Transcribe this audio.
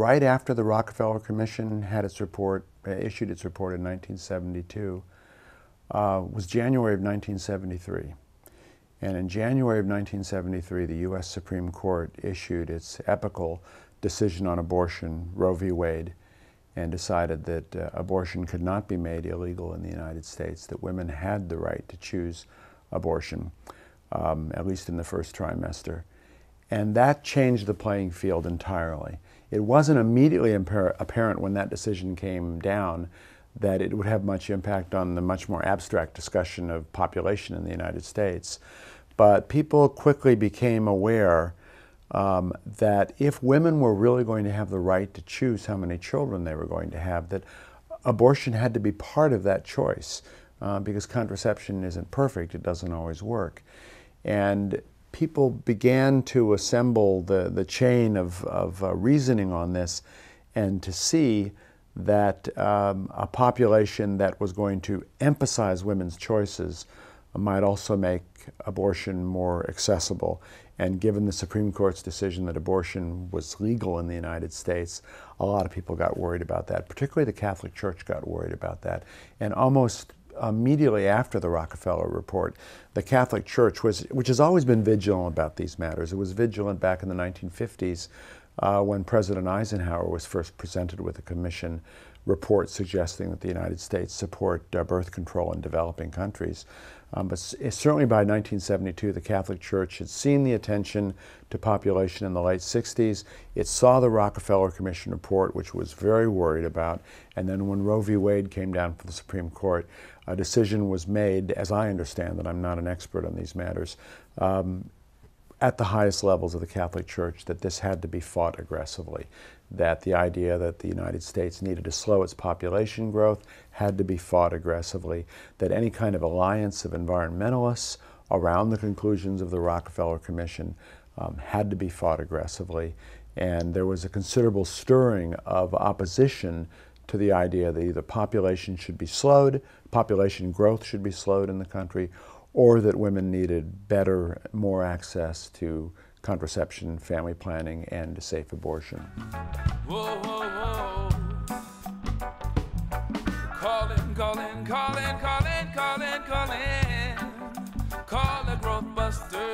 right after the Rockefeller Commission had its report, uh, issued its report in 1972, uh, was January of 1973. And in January of 1973, the U.S. Supreme Court issued its epical decision on abortion, Roe v. Wade, and decided that uh, abortion could not be made illegal in the United States, that women had the right to choose abortion, um, at least in the first trimester. And that changed the playing field entirely. It wasn't immediately apparent when that decision came down that it would have much impact on the much more abstract discussion of population in the United States. But people quickly became aware um, that if women were really going to have the right to choose how many children they were going to have, that abortion had to be part of that choice uh, because contraception isn't perfect, it doesn't always work. And people began to assemble the, the chain of, of uh, reasoning on this and to see that um, a population that was going to emphasize women's choices might also make abortion more accessible. And given the Supreme Court's decision that abortion was legal in the United States, a lot of people got worried about that. Particularly the Catholic Church got worried about that. And almost immediately after the Rockefeller report, the Catholic Church was, which has always been vigilant about these matters. It was vigilant back in the 1950s uh, when President Eisenhower was first presented with a commission report suggesting that the United States support uh, birth control in developing countries. Um, but certainly by 1972, the Catholic Church had seen the attention to population in the late 60s. It saw the Rockefeller Commission report, which was very worried about. And then when Roe v. Wade came down from the Supreme Court, a decision was made, as I understand that I'm not an expert on these matters, um, at the highest levels of the Catholic Church that this had to be fought aggressively, that the idea that the United States needed to slow its population growth had to be fought aggressively, that any kind of alliance of environmentalists around the conclusions of the Rockefeller Commission um, had to be fought aggressively. And there was a considerable stirring of opposition to the idea that either population should be slowed, population growth should be slowed in the country, or that women needed better, more access to contraception, family planning, and safe abortion. Whoa, whoa, whoa. Calling, calling, calling, calling, calling, calling. Call growth buster.